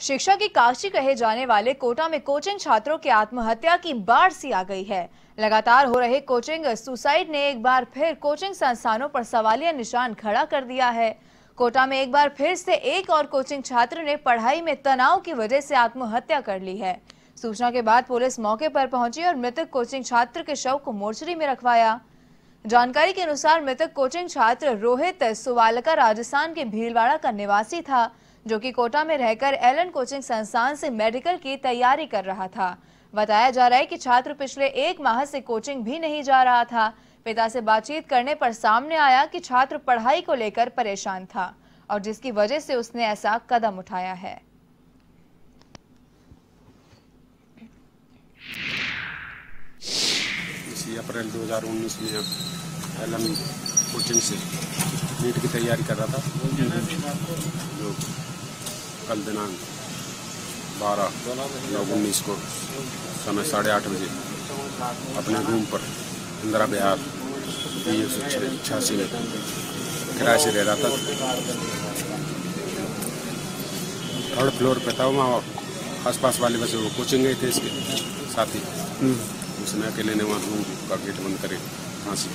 शिक्षा की काशी कहे जाने वाले कोटा में कोचिंग छात्रों की आत्महत्या की बाढ़ सी आ गई है। लगातार हो रहे कोचिंग सुसाइड ने एक बार फिर कोचिंग संस्थानों पर सवालिया निशान खड़ा कर दिया है। कोटा में एक बार फिर से एक और कोचिंग छात्र ने पढ़ाई में तनाव की वजह से आत्महत्या कर ली है। सूचना के बाद पुलिस मौके पर पहुँची और मृतक कोचिंग छात्र के शव को मोर्चरी में रखवाया। जानकारी के अनुसार मृतक कोचिंग छात्र रोहित सुवालका राजस्थान के भीलवाड़ा का निवासी था। जो कि कोटा में रहकर एलन कोचिंग संस्थान से मेडिकल की तैयारी कर रहा था। बताया जा रहा है कि छात्र पिछले एक माह से कोचिंग भी नहीं जा रहा था। पिता से बातचीत करने पर सामने आया कि छात्र पढ़ाई को लेकर परेशान था और जिसकी वजह से उसने ऐसा कदम उठाया है। अप्रैल 2019 में एलन कोचिंग से नीट की तैयारी कर रहा था जो कल दिनांक बारह नौ उन्नीस को समय साढ़े आठ बजे अपने रूम पर इंदिरा बिहार बी एक सौ छियासी में किराए से रह रहा था। थर्ड फ्लोर पे था वहाँ आस पास वाले बसे वो कोचिंग गए थे इसके साथी उसने अकेले ने वहाँ रूम का गेट बंद करे। फांसी